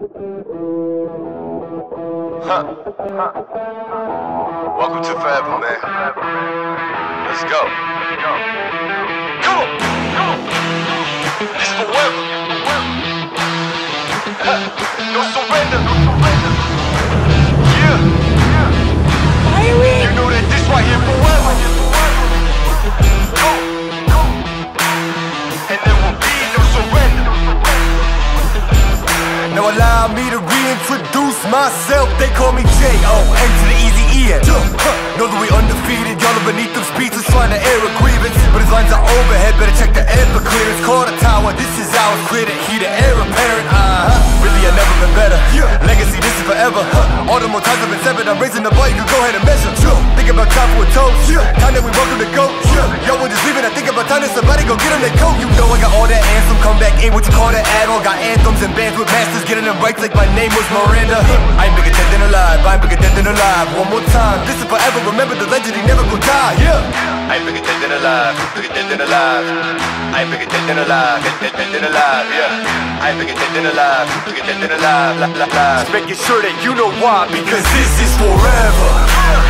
Huh. Huh. Welcome to forever, man. Let's go. On. Come on. Myself. They call me J.O.N. to the easy E-N. Know that we undefeated. Y'all are beneath them speeches trying to air a grievance. But his lines are overhead. Better check the air for clearance. Call the tower. This is ours. Clear the. The air apparent. Uh-huh. A toast. Time that we welcome to go. Yo, we're just leaving. I think about time that somebody go get on their coat. You know I got all that anthem. Come back in. What you call that add on? Got anthems and bands with masters. Getting them right like my name was Miranda. I ain't bigger dead than alive. I ain't bigger dead than alive. One more time. This is forever. Remember the legend. He never gon' die. Yeah. I ain't bigger dead than alive, bigger dead than alive. I ain't bigger dead than alive, dead, dead, dead than alive, yeah. I ain't bigger dead than alive, bigger dead than alive, la, la, la. Just making sure that you know why. Because this is forever.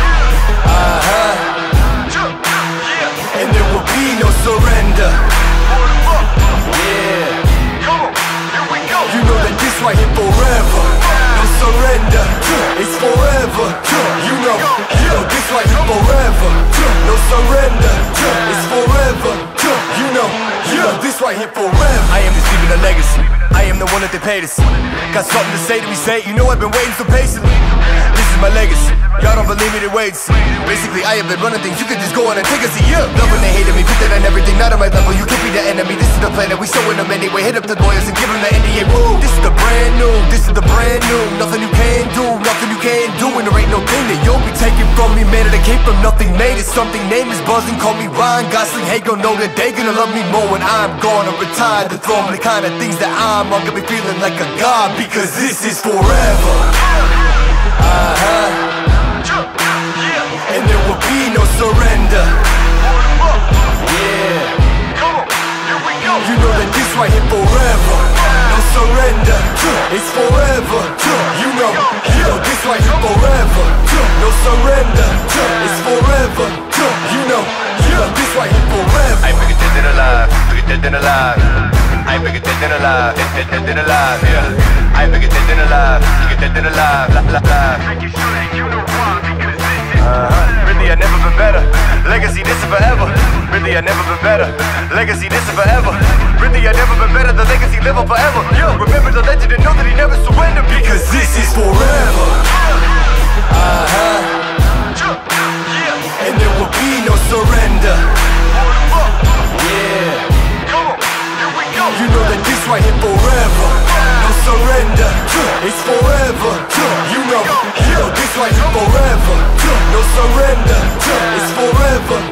Uh huh. And there will be no surrender. Yeah. You know that this right here forever. No surrender. It's forever. You know, this right here forever. No surrender. It's forever. You know, this right here forever. I am a legacy. I am the one that they paid us. Got something to say to me, say. You know I've been waiting so patiently. My legacy. Y'all don't believe me, then wait. Basically, I have been running things. You can just go on and take a seat. Yeah. Loving they hated me, put that on everything. Not on my level. You can't be the enemy. This is the plan that we showing them anyway. Hit up the lawyers and give them the NDA. Woo! This is the brand new. This is the brand new. Nothing you can do. Nothing you can do. And there ain't no thing that you'll be taking from me. Man, that came from nothing. Made it something. Name is buzzing. Call me Ryan Gosling. Hey, gon' know that they gonna love me more when I'm gone or retired. The throne. The kind of things that I'm gonna be feeling like a god because this is forever. Forever. You know, you know this right here forever. I ain't bigger dead than alive, bigger dead than alive. I ain't bigger dead than alive, dead, dead, dead than alive, yeah. I ain't bigger dead than alive, bigger dead than alive, la, la, la. Uh-huh. Really, I never been better. Legacy, this is forever. Really, I never been better. Legacy, this is forever. Really, I never been better. The legacy live on forever. Yo, remember the legend and know that he never surrendered Because this is forever. It's forever, you know, yo, this life forever, no surrender, it's forever.